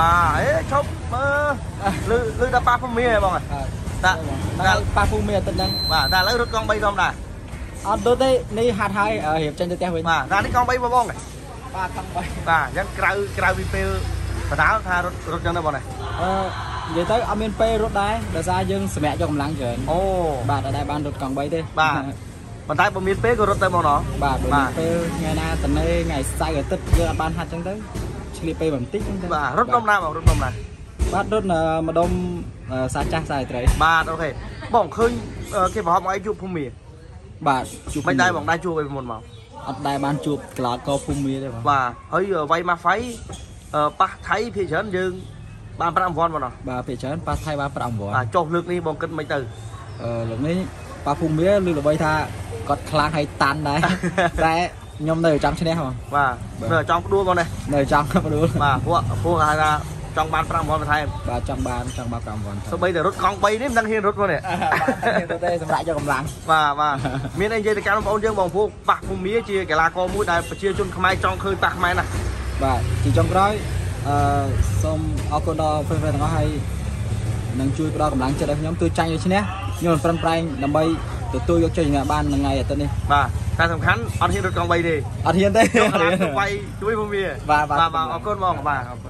បាទអេឈប់មើលលឺលឺតែប៉ះភូមិហ៎បងតាតែប៉ះភូមិអាទិត្យហ្នឹងបាទតែឥឡូវរត់កង់3ធម្មតាអត់ដូចទេនេះហាត់ហើយរៀបចេញទៅផ្ទះវិញបាទតែនេះកង់3បងបងបាទខាងបីបាទអញ្ចឹងក្រៅក្រៅពីពេលបដាលថារត់រត់ចឹងទៅបងណាអឺនិយាយទៅអត់មានពេលរត់ដែរដោយសារយើងសម្រាប់យកកម្លាំងច្រើនអូបាទអត់ដែរបានរត់កង់3ទេបាទប៉ុន្តែបើមានពេលក៏រត់ទៅបងណោះបាទបើបាមានទពេលថ្ងៃណាតនេថ្ងៃសៅរ៍អាទិត្យយើងអត់បានហាត់ចឹងទៅ ឆ្លៀតពេលបន្តិចចឹងទៅបាទរត់នំណាបងរត់នំណាបាទរត់នៅម្ដុំអឺសាចាស់សាយត្រីបាទអូខេបងឃើញអឺគេប្រហប់មកឲ្យជួបភូមិបាទជួបមិនដែរបងដែរជួបឲ្យមុនមកអត់ដែរបានជួបក្លោតកភូមិទេបងបាទហើយវាយម៉ាហ្វៃអឺប៉ះថៃភាគច្រើនយើងបាន5អង្វាន់បងណោះបាទពេលច្រើនប៉ះថៃបាន5វ៉ាបាទចុះលើកនេះបងគិតមិនទៅអឺលើកនេះប៉ះភូមិលើល្បីថាគាត់ខ្លាំងហើយតាន់ដែរតែ ខ្ញុំនៅចង់ឈ្នះបងបាទនៅចង់ផ្ដួលបងនេះនៅចង់ផ្ដួលបាទពួកពួកគេហៅថាចង់បាន5អង្វាន់បន្ថែមបាទចង់បានចង់បាន5វ៉ាន់សូម្បីតែរត់កង់3នេះមិនដឹងហ៊ានរត់មកនេះបាទទៅទេសម្រាប់យកកម្លាំងបាទបាទមានអីនិយាយទៅកាន់បងប្អូនយើងបងព្រោះប៉ះភូមិជាកីឡាករមួយដែលប្រជាជនខ្មែរចង់ឃើញប៉ះខ្មែរណាស់បាទជាចុងក្រោយអឺសូមអរគុណដល់ប្រិយមិត្តទាំងអស់ហើយនឹងជួយផ្ដល់កម្លាំងចិត្តឲ្យខ្ញុំទូចាញ់ឲ្យឈ្នះខ្ញុំប្រឹងប្រែងដើម្បី ទទួលយកជ័យជំនះបាននៅថ្ងៃអាទិត្យនេះបាទតែសំខាន់អត់ហ៊ានរត់កង់3ទេអត់ហ៊ានទេយកកន្លងទៅវាយជួយភូមិបាទបាទបាទបាទអរគុណបងបាទអរគុណ